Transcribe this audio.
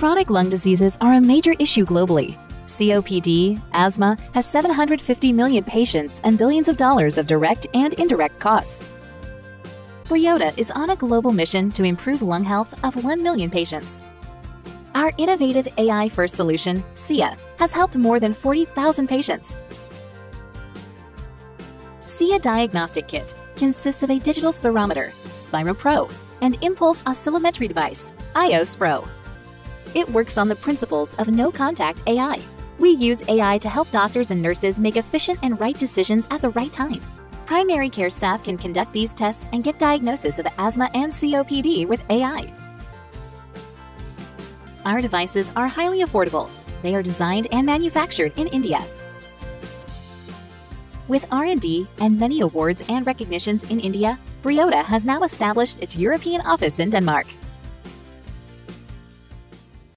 Chronic lung diseases are a major issue globally. COPD, asthma, has 750 million patients and billions of dollars of direct and indirect costs. Briota is on a global mission to improve lung health of 1 million patients. Our innovative AI-first solution, SIA, has helped more than 40,000 patients. SIA Diagnostic Kit consists of a digital spirometer, Spiro Pro, and impulse oscillometry device, iOS Pro. It works on the principles of no-contact AI. We use AI to help doctors and nurses make efficient and right decisions at the right time. Primary care staff can conduct these tests and get diagnosis of asthma and COPD with AI. Our devices are highly affordable. They are designed and manufactured in India. With R&D and many awards and recognitions in India, Briota has now established its European office in Denmark.